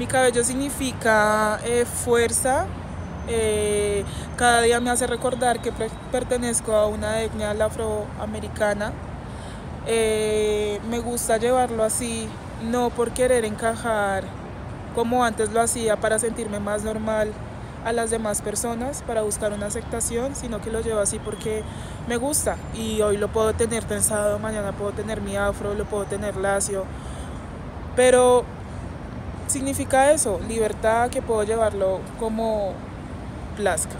Mi cabello significa eh, fuerza. eh, cada día me hace recordar que pertenezco a una etnia afroamericana. Eh, me gusta llevarlo así, no por querer encajar como antes lo hacía para sentirme más normal a las demás personas, para buscar una aceptación, sino que lo llevo así porque me gusta y hoy lo puedo tener tensado, mañana puedo tener mi afro, lo puedo tener lacio, pero significa eso, libertad que puedo llevarlo como plazca.